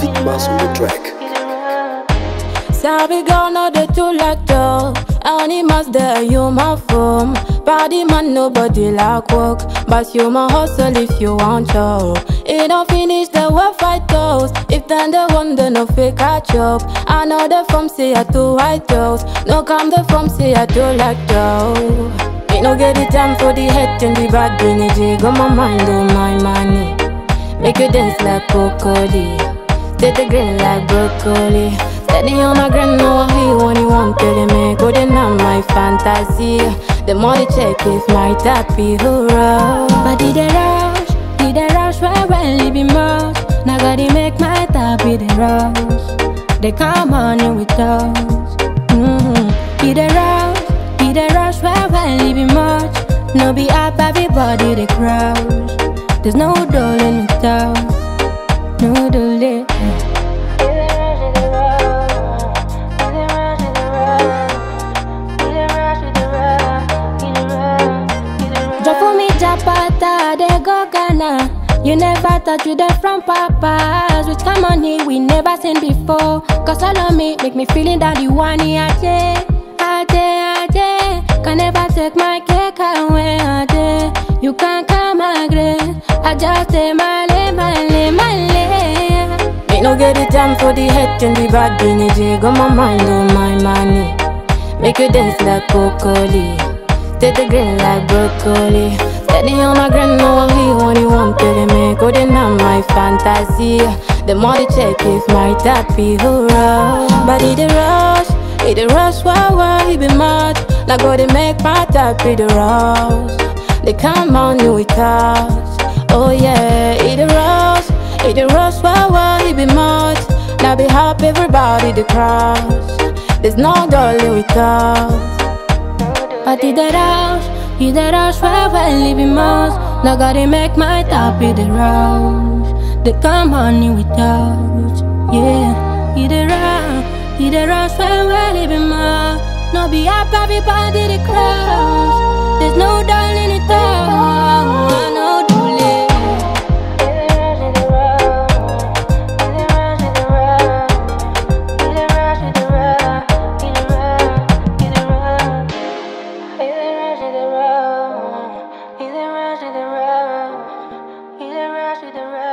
Thomas on the track. No they too like though. Animals you my form. Body man, nobody like work. But you my hustle if you want to. It don't finish the work fight toast. If then the one, then no fake catch up. I know the from say I do white toes. No come the from say I do like though. Me no get the time for the head and the bad energy. Got my mind on my money. Make you dance like broccoli. Take the green like broccoli. Steady on my grind, know I hate when you want to me. Go then on my fantasy. The more you check if my tappy hurrah. But did the rush, did the rush where it be much. Now gotta make my with the rush. They come on with us. Mm-hmm. Did the rush, did the rush where it be much. No be up everybody they crush. There's no darling with us. No. Drop They go Ghana. You never thought you there from papas. Which kind money we never seen before. Cause all of me make me feeling that you want it. Aje, aje, aje. Can never take my cake away. Aje, you can't come again. I just say male, male, male. Me no get the time for the head and the bad energy. Got my mind on my money. Make you dance like broccoli. Take the green like broccoli. Steady on know I hate when you want to me. Go then on my fantasy. The more you check if my tappy hurrah. But it the rush, it the rush, why why he be mad? Like go they make my tappy the rush. They come on you with us. Oh yeah, it the rush, it the rush, why why he be mad? Now be happy everybody the crush. There's no darling with us. But did the rush, did the rush where it be most. Now gotta make my top with the rush. They come on you with us. Yeah, the rush, did the rush where it be most. No be up everybody the crush. There's no all. the road.